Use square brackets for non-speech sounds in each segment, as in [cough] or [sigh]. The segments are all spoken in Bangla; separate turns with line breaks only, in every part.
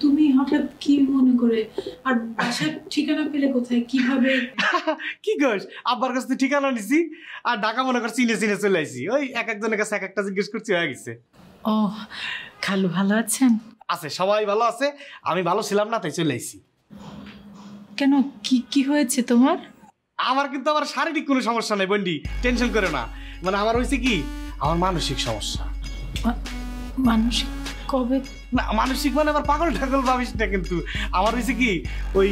তুমি হঠাৎ কি মনে করে? আর বাসার ঠিকানা পেলে কোথায়? কীভাবে? [laughs]
কি কস আব্বার কাছ ঠিকানা নিছি আর ঢাকা মনে কর চিনে চিনে চলে আইছি। ওই এক একজনের কাছে এক একটা জিজ্ঞেস করছি হয়ে গেছে।
ও খালু ভালো আছেন?
আছে সবাই ভালো আছে আমি ভালো ছিলাম না তাই চলে আইছি।
কেন? কি কি হয়েছে তোমার?
আমার কিন্তু আমার শারীরিক কোনো সমস্যা নেই বন্ডি টেনশন করে না। মানে আমার হয়েছে কি আমার মানসিক সমস্যা।
মানসিক কবে?
না মানসিক মানে আবার পাগল ঠাগল ভাবিস না কিন্তু। আমার হয়েছে কি ওই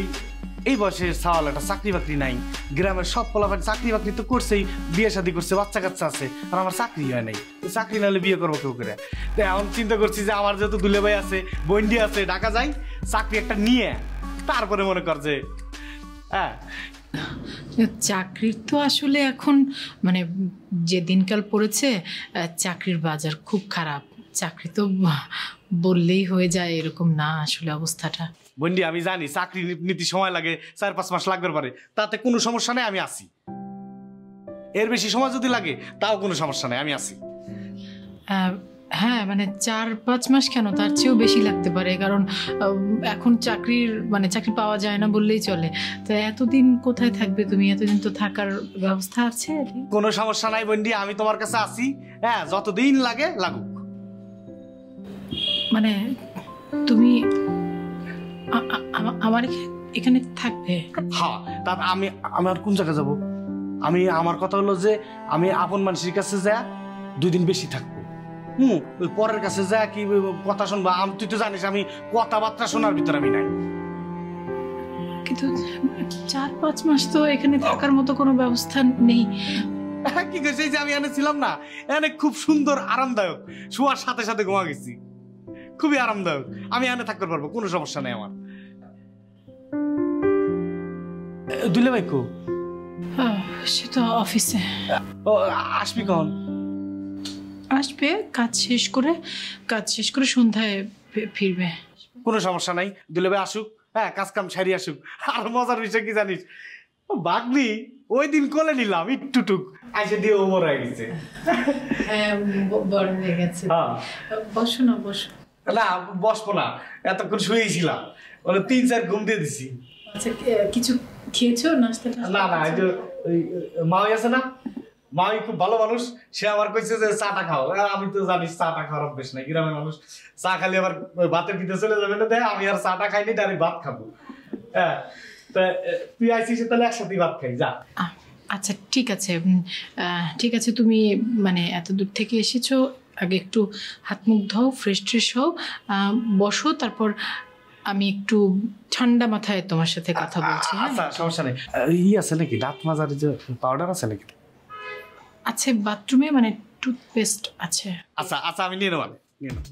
এই বয়সে সাওয়াল একটা চাকরি বাকরি নাই গ্রামের সব পোলাপান চাকরি বাকরি তো করছেই বিয়ে শাদি করছে বাচ্চা কাচ্চা আছে আর আমার চাকরি হয় নাই। চাকরি না হলে বিয়ে করব কেউ করে? তো এখন চিন্তা করছি যে আমার যেহেতু দুলে ভাই আছে বন্ডি আছে ঢাকা যাই চাকরি একটা নিয়ে তারপরে মনে কর যে হ্যাঁ।
চাকরির তো আসলে এখন মানে যে দিনকাল পড়েছে চাকরির বাজার খুব খারাপ। চাকরি তো বললেই হয়ে যায় এরকম না আসলে অবস্থাটা।
বন্ডি আমি জানি চাকরি নিতে সময় লাগে চার পাঁচ মাস লাগবে পারে। তাতে কোনো সমস্যা নেই আমি আসি এর বেশি সময় যদি লাগে তাও কোনো সমস্যা নেই আমি আসি
হ্যাঁ মানে চার পাঁচ মাস কেন? তার চেয়েও বেশি লাগতে পারে কারণ এখন চাকরির মানে চাকরি পাওয়া যায় না বললেই চলে। তো এতদিন কোথায় থাকবে তুমি? এতদিন তো থাকার ব্যবস্থা আছে
কোনো সমস্যা নাই বন্ডি আমি তোমার কাছে আসি হ্যাঁ যতদিন লাগে লাগুক।
মানে তুমি আমার এখানে থাকবে?
হ্যাঁ তা আমি আমি আর কোন জায়গায় যাব? আমি আমার কথা হলো যে আমি আপন মানুষের কাছে যা দুই দিন বেশি থাকব। হুম ওই পরের কাছে যা কি কথা শুনবা। আমি তুই তো জানিস আমি কথাবার্তা শোনার ভিতরে আমি নাই।
কিন্তু চার পাঁচ মাস তো এখানে থাকার মতো কোনো ব্যবস্থা নেই। [laughs]
কি কইছে যে আমি এনে ছিলাম না এনে খুব সুন্দর আরামদায়ক শোয়ার সাথে সাথে ঘুমা গেছি। খুবই আরামদায়ক। আমি এনে থাকতে পারব কোনো সমস্যা নেই আমার। দুলে ভাই কো?
সে তো অফিসে।
ও আসবি কখন?
আসবে কাজ শেষ করে কাজ শেষ করে সন্ধ্যায় ফিরবে।
কোনো সমস্যা নাই দুলে ভাই আসুক হ্যাঁ কাজ কাম সারি আসুক। আর মজার বিষয় কি জানিস? বাগনি ওই দিন কোলে নিলাম একটুটুক আইসে দিয়ে ওমর হয়ে গেছে।
হ্যাঁ বড় হয়ে গেছে।
হ্যাঁ।
বসো না বসো।
না বসবো না। এতক্ষণ শুয়েছিলাম ওরা তিন চার ঘুম দিয়ে দিছি।
আচ্ছা কিছু খেয়েছো? নাস্তা
না না এই যে ওই মাওই আছে না? মাওই খুব ভালো মানুষ। সে আমার কইছে যে চাটা খাও। আর আমি তো জানিস চাটা খাওয়ার অভ্যেস নাই গ্রামের মানুষ। চা খালি আবার ভাতের দিতে চলে যাবে না দেয়। আমি আর চাটা খাইনি ডাইরেক্ট ভাত খাব। হ্যাঁ তা তুই আইসিস তাহলে একসাথে ভাত খাই যা।
আচ্ছা ঠিক আছে ঠিক আছে তুমি মানে এত দূর থেকে এসেছ। আগে একটু হাত মুখ ধোও ফ্রেশ ট্রেশ হও বসো তারপর আমি একটু ঠান্ডা মাথায় তোমার সাথে কথা বলছি হ্যাঁ।
আচ্ছা সমস্যা নেই। ই আছে নাকি? দাঁত মাজার যে পাউডার আছে নাকি?
আছে বাথরুমে মানে টুথপেস্ট আছে।
আচ্ছা আচ্ছা আমি নিয়ে নেব নিয়ে নেব।